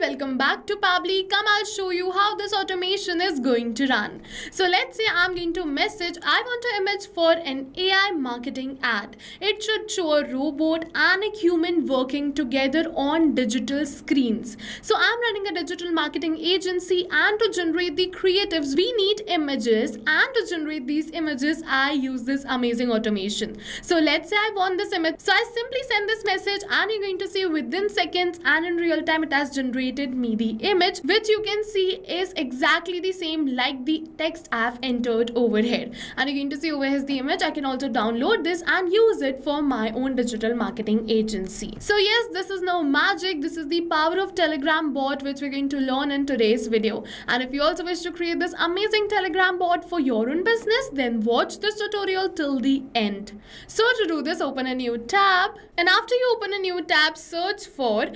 welcome back to Pabbly. Come, I'll show you how this automation is going to run. So let's say I'm going to message, I want an image for an AI marketing ad. It should show a robot and a human working together on digital screens. So I'm running a digital marketing agency and to generate the creatives, we need images and to generate these images, I use this amazing automation. So let's say I want this image. So I simply send this message and you're going to see within seconds and in real time it has generated me the image which you can see is exactly the same like the text I have entered over here. And you're going to see over here is the image I can also download this and use it for my own digital marketing agency. So yes this is no magic. This is the power of telegram bot which we're going to learn in today's video. And if you also wish to create this amazing telegram bot for your own business then watch this tutorial till the end. So to do this open a new tab. And after you open a new tab search for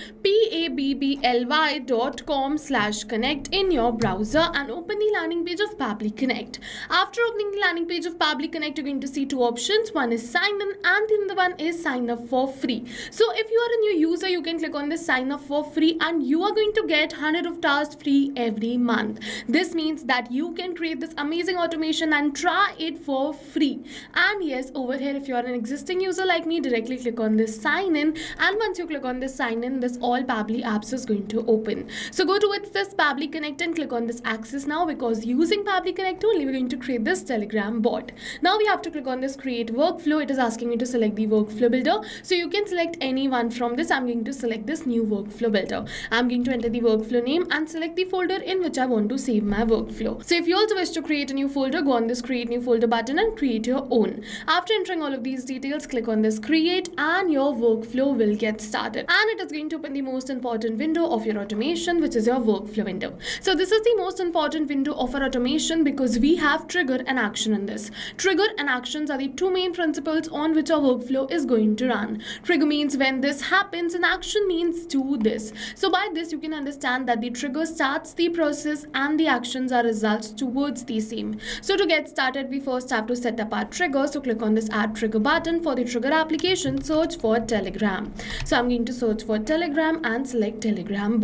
pabbly.com slash connect in your browser and open the landing page of Pabbly Connect. After opening the landing page of Pabbly Connect, you're going to see two options. One is sign in and the other one is sign up for free. So if you are a new user, you can click on this sign up for free and you are going to get 100 of tasks free every month. This means that you can create this amazing automation and try it for free. And yes, over here, if you are an existing user like me, directly click on this sign in and once you click on this sign in, this all Pabbly apps is going to open. So go towards this Pabbly Connect and click on this access now because using Pabbly Connect only we're going to create this Telegram bot. Now we have to click on this create workflow. It is asking me to select the workflow builder. So you can select any one from this. I'm going to select this new workflow builder. I'm going to enter the workflow name and select the folder in which I want to save my workflow. So if you also wish to create a new folder, go on this create new folder button and create your own. After entering all of these details, click on this create and your workflow will get started. And it is going to open the most important window of your automation which is your workflow window. So this is the most important window of our automation because we have trigger and action in this. Trigger and actions are the two main principles on which our workflow is going to run. Trigger means when this happens and action means do this. So by this you can understand that the trigger starts the process and the actions are results towards the same. So to get started we first have to set up our trigger. So click on this add trigger button for the trigger application search for telegram. So I'm going to search for telegram and select telegram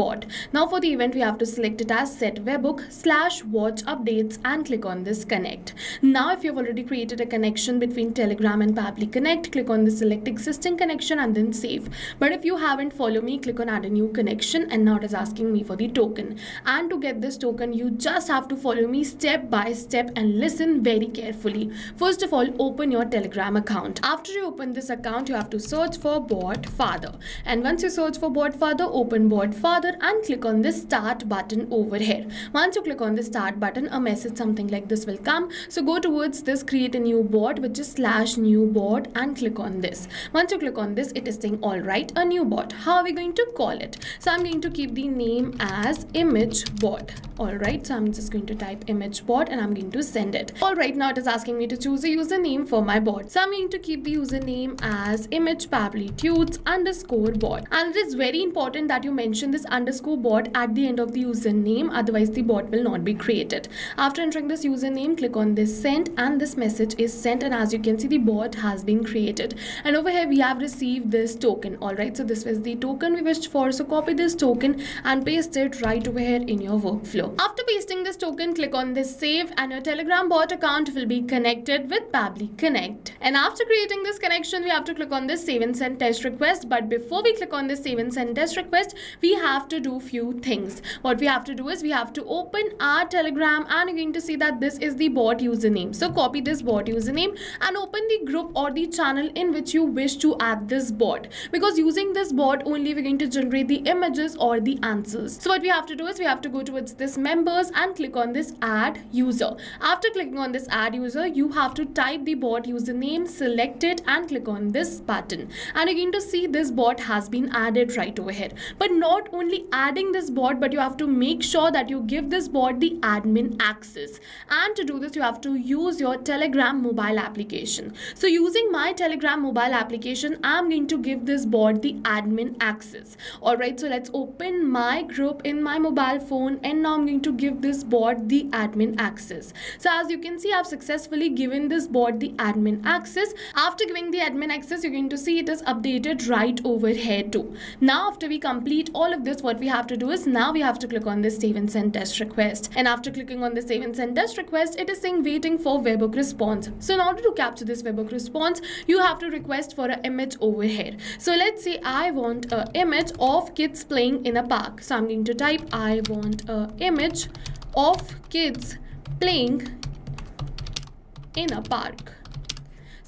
Now for the event we have to select it as set webhook slash watch updates and click on this connect. Now if you've already created a connection between telegram and Pabbly Connect click on the select existing connection and then save. But if you haven't follow me click on add a new connection and now it is asking me for the token. And to get this token you just have to follow me step by step and listen very carefully. First of all open your telegram account. After you open this account you have to search for BotFather and once you search for BotFather open BotFather and click on this start button over here. Once you click on the start button, a message something like this will come. So go towards this create a new bot which is slash new bot and click on this. Once you click on this, it is saying all right, a new bot. How are we going to call it? So I'm going to keep the name as image bot. All right, so I'm just going to type image bot and I'm going to send it. All right, now it is asking me to choose a username for my bot. So I'm going to keep the username as image tudes underscore bot. And it is very important that you mention this underscore bot at the end of the username otherwise the bot will not be created. After entering this username click on this send and this message is sent and as you can see the bot has been created. And over here we have received this token. All right so this was the token we wished for. So copy this token and paste it right over here in your workflow. After pasting this token click on this save and your telegram bot account will be connected with Pabbly Connect. And after creating this connection we have to click on this save and send test request. But before we click on this save and send test request we have to do few things. What we have to do is we have to open our telegram and you're going to see that this is the bot username. So copy this bot username and open the group or the channel in which you wish to add this bot. Because using this bot only we're going to generate the images or the answers. So what we have to do is we have to go towards this members and click on this add user. After clicking on this add user you have to type the bot username select it and click on this button. And you're going to see this bot has been added right over here. But not only adding this bot but you have to make sure that you give this bot the admin access. And to do this you have to use your telegram mobile application. So using my telegram mobile application i'm going to give this bot the admin access. All right so let's open my group in my mobile phone and now i'm going to give this bot the admin access. So as you can see i've successfully given this bot the admin access. After giving the admin access you're going to see it is updated right over here too. Now after we complete all of this what we have to do is now we have to click on this save and send test request. And after clicking on the save and send test request, it is saying waiting for webhook response. So in order to capture this webhook response, you have to request for an image over here. So let's say I want an image of kids playing in a park. So I'm going to type I want an image of kids playing in a park.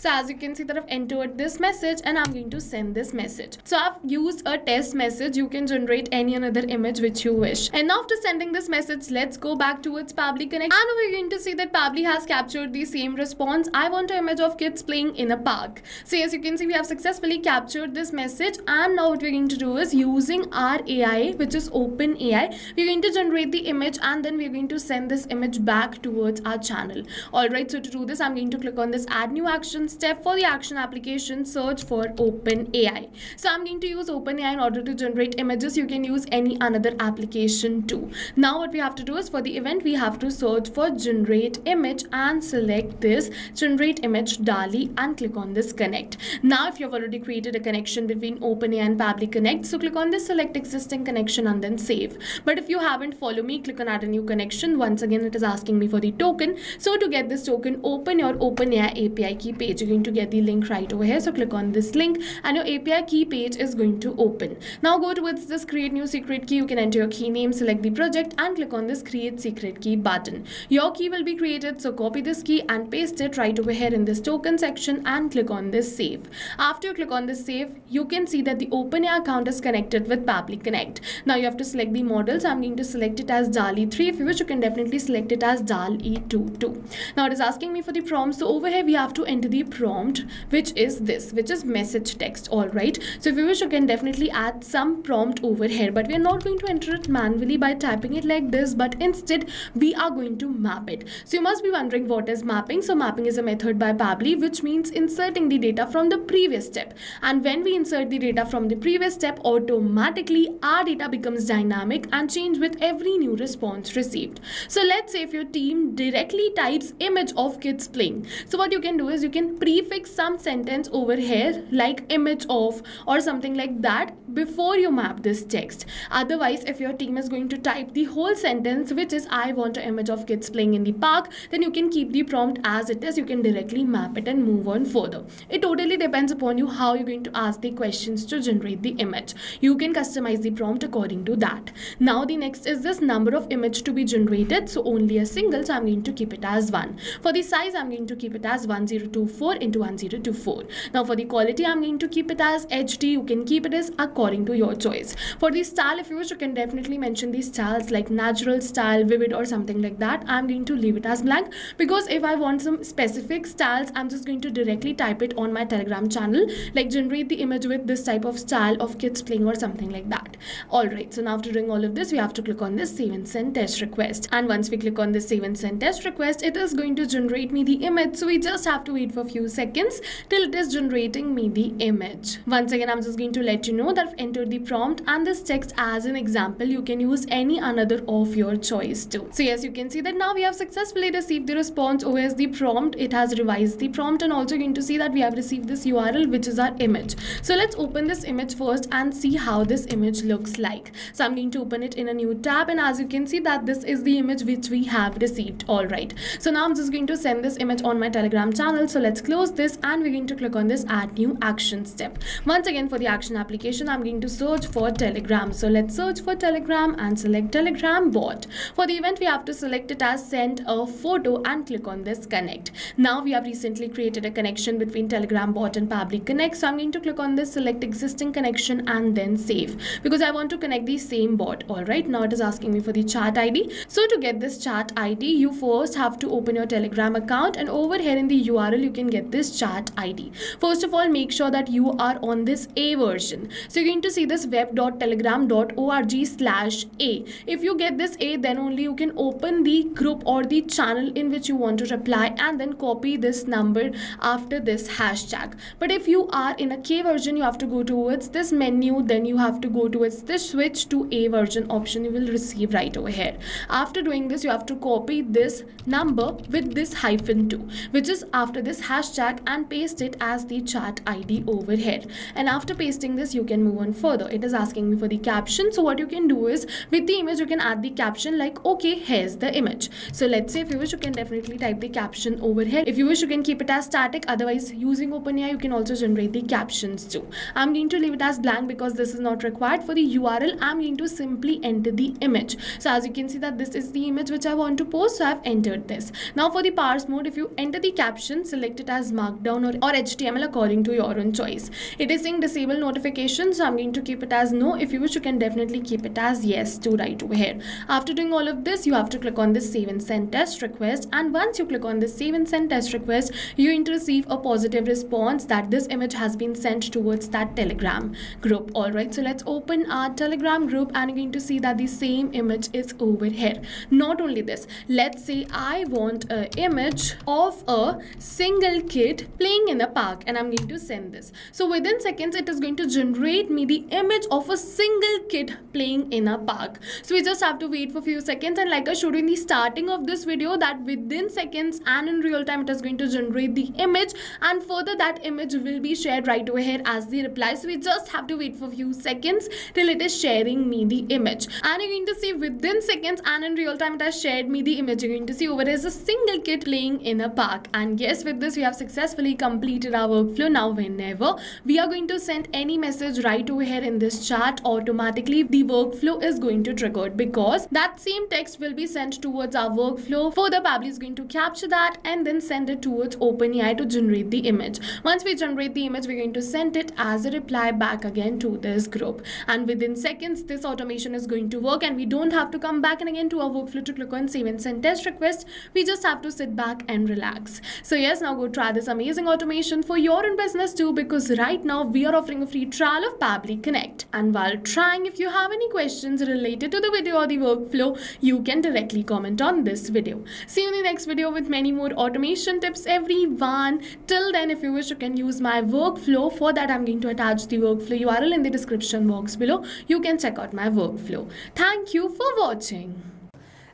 So as you can see that I've entered this message and I'm going to send this message. So I've used a test message. You can generate any another image which you wish. And after sending this message, let's go back towards Pabbly Connect. And we're going to see that Pabbly has captured the same response. I want an image of kids playing in a park. So as you can see, we have successfully captured this message. And now what we're going to do is using our AI, which is OpenAI, we're going to generate the image and then we're going to send this image back towards our channel. Alright, so to do this, I'm going to click on this add new action step for the action application, search for OpenAI. So I'm going to use OpenAI in order to generate images. You can use any another application too. Now what we have to do is for the event, we have to search for generate image and select this generate image DALL-E and click on this connect. Now if you've already created a connection between OpenAI and Pabbly Connect, so click on this select existing connection and then save. But if you haven't follow me, click on add a new connection. Once again, it is asking me for the token. So to get this token, open your OpenAI API key page page you're going to get the link right over here. So click on this link and your API key page is going to open. Now go towards this create new secret key. You can enter your key name select the project and click on this create secret key button. Your key will be created so copy this key and paste it right over here in this token section and click on this save. After you click on this save you can see that the OpenAI account is connected with Pabbly Connect. Now you have to select the model. So I'm going to select it as DALL-E 3 if you wish you can definitely select it as DALL-E 2 too now it is asking me for the prompt so over here we have to enter the prompt which is this which is message text all right? So if you wish you can definitely add some prompt over here but we are not going to enter it manually by typing it like this but instead we are going to map it. So you must be wondering what is mapping. So mapping is a method by Pabbly which means inserting the data from the previous step. And when we insert the data from the previous step automatically our data becomes dynamic and change with every new response received. So let's say if your team directly types image of kids playing. So what you can do is you can prefix some sentence over here like image of or something like that before you map this text. Otherwise if your team is going to type the whole sentence which is i want an image of kids playing in the park then you can keep the prompt as it is. You can directly map it and move on further. It totally depends upon you how you're going to ask the questions to generate the image. You can customize the prompt according to that. Now the next is this number of image to be generated. So only a single so i'm going to keep it as one. For the size i'm going to keep it as 1024 4 into 1024. Now for the quality, I'm going to keep it as HD. You can keep it as according to your choice. For the style, if you wish, you can definitely mention these styles like natural style, vivid or something like that. I'm going to leave it as blank because if I want some specific styles, I'm just going to directly type it on my telegram channel like generate the image with this type of style of kids playing or something like that. Alright, so now after doing all of this, we have to click on this save and send test request. And once we click on this save and send test request, it is going to generate me the image. So we just have to wait for a few few seconds till it is generating me the image. Once again, I'm just going to let you know that I've entered the prompt and this text as an example. You can use any another of your choice too. So yes, you can see that now we have successfully received the response OS the prompt. It has revised the prompt and also going to see that we have received this URL which is our image. So let's open this image first and see how this image looks like. So I'm going to open it in a new tab and as you can see that this is the image which we have received. Alright. So now I'm just going to send this image on my telegram channel. So let's close this and we're going to click on this add new action step. Once again for the action application i'm going to search for telegram. So let's search for telegram and select telegram bot. For the event we have to select it as send a photo and click on this connect. Now we have recently created a connection between telegram bot and Pabbly connect. So i'm going to click on this select existing connection and then save. Because i want to connect the same bot. All right now it is asking me for the chat id so to get this chat id you first have to open your telegram account and over here in the url you can get get this chat ID. First of all, make sure that you are on this A version. So you're going to see this web.telegram.org slash A. If you get this A, then only you can open the group or the channel in which you want to reply and then copy this number after this hashtag. But if you are in a K version, you have to go towards this menu, then you have to go towards this switch to A version option you will receive right over here. After doing this, you have to copy this number with this hyphen 2, which is after this hashtag hashtag and paste it as the chat id over here. And after pasting this you can move on further. It is asking me for the caption. So what you can do is with the image you can add the caption like okay here's the image. So let's say if you wish you can definitely type the caption over here. If you wish you can keep it as static. Otherwise using openai you can also generate the captions too. I'm going to leave it as blank because this is not required for the url i'm going to simply enter the image. So as you can see that this is the image which i want to post so i've entered this. Now for the parse mode if you enter the caption select it as markdown or, or html according to your own choice. It is saying disable notifications so i'm going to keep it as no. If you wish you can definitely keep it as yes to right over here. After doing all of this you have to click on this save and send test request and once you click on this save and send test request you're going to receive a positive response that this image has been sent towards that telegram group. All right so let's open our telegram group and you're going to see that the same image is over here. Not only this let's say i want an image of a single kid playing in a park and i'm going to send this. So within seconds it is going to generate me the image of a single kid playing in a park. So we just have to wait for a few seconds and like i showed you in the starting of this video that within seconds and in real time it is going to generate the image and further that image will be shared right over here as the reply. So we just have to wait for a few seconds till it is sharing me the image. And you're going to see within seconds and in real time it has shared me the image. You're going to see over here is a single kid playing in a park. And yes with this we have successfully completed our workflow. Now whenever we are going to send any message right over here in this chat automatically the workflow is going to trigger because that same text will be sent towards our workflow. Further Pabbly is going to capture that and then send it towards OpenAI to generate the image. Once we generate the image we're going to send it as a reply back again to this group. And within seconds this automation is going to work and we don't have to come back and again to our workflow to click on save and send test request. We just have to sit back and relax. So yes now go try this amazing automation for your own business too because right now we are offering a free trial of Pabbly Connect. And while trying if you have any questions related to the video or the workflow you can directly comment on this video. See you in the next video with many more automation tips everyone. Till then if you wish you can use my workflow. For that i'm going to attach the workflow url in the description box below. You can check out my workflow. Thank you for watching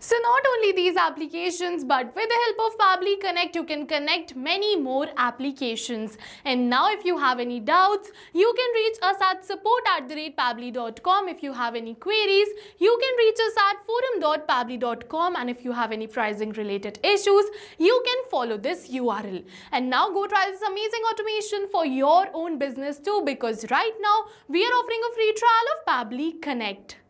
so not only these applications but with the help of Pabbly Connect you can connect many more applications. And now if you have any doubts you can reach us at support at the rate. If you have any queries you can reach us at forum.pabbly.com and if you have any pricing related issues you can follow this URL. And now go try this amazing automation for your own business too because right now we are offering a free trial of Pabbly Connect.